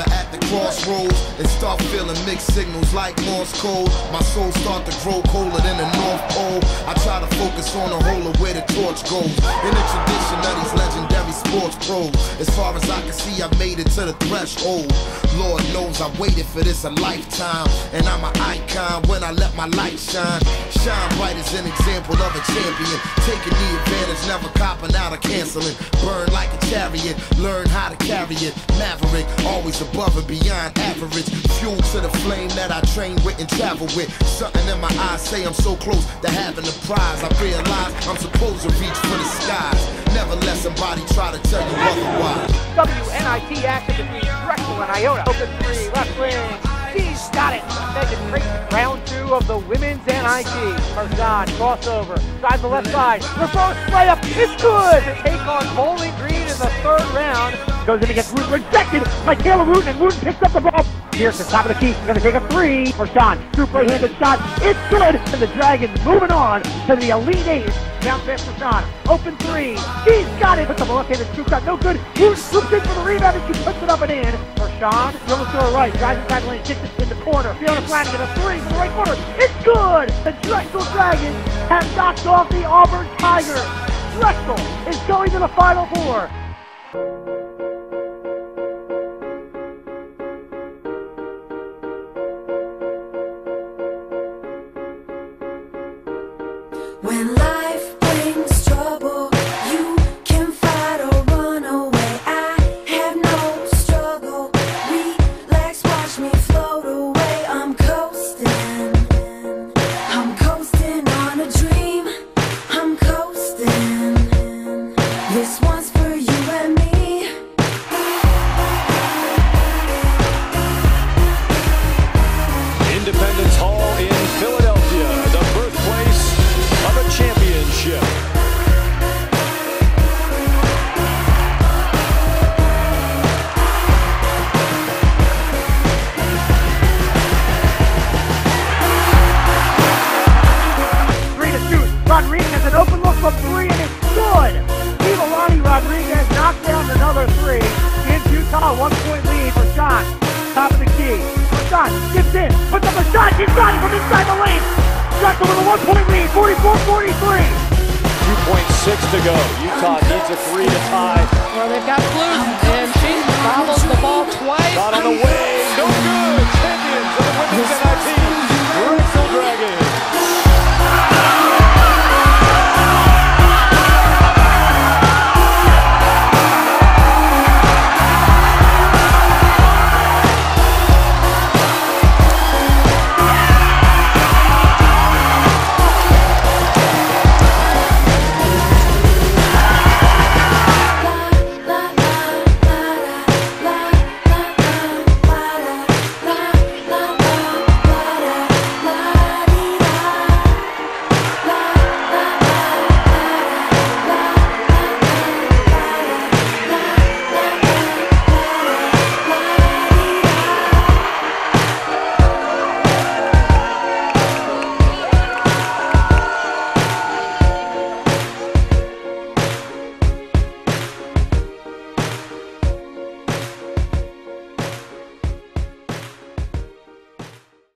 ever at crossroads and start feeling mixed signals like Morse code. My soul start to grow colder than the North Pole. I try to focus on the whole of where the torch goes. In the tradition of these legendary sports pros. As far as I can see, I made it to the threshold. Lord knows I waited for this a lifetime. And I'm an icon when I let my light shine. Shine bright as an example of a champion. Taking the advantage, never copping out or canceling. Burn like a chariot, learn how to carry it. Maverick, always above and beyond average. Fuel to the flame that I train with and travel with. Something in my eyes say I'm so close to having the prize. I realize I'm supposed to reach for the skies. Never let somebody try to tell you otherwise. WNIT between Drexel and Iona. Open three, left wing. He's got it. Megan round two of the women's NIT. Marzan, crossover, side the left side. Reverse layup, it's good. To take on Bowling Green in the third round. Goes in against Wooten, rejected by Taylor Wooten, and Wooten picks up the ball. Here's the top of the key. Gonna take a three Mershon. Scoop right-handed shot. It's good. And the Dragons moving on to the Elite Eight. Down fast Mershon. Open three. He's got it. Up a left-handed scoop shot. No good. Wooten scoops in for the rebound and she puts it up and in Mershon. Dribbles to her right. Drives inside the lane. Kicks it in the corner. Fiona Flanagan a three from the right corner. It's good. The Drexel Dragons have knocked off the Auburn Tigers. Drexel is going to the Final Four. shot. Gets in. Puts up a shot. He's got it from inside the lane. Jackson with a one-point lead. 44-43. 2.6 to go. Utah needs a three to tie. Well, they've got Blues, and she bobbles the ball twice. On the wing. No good. The women's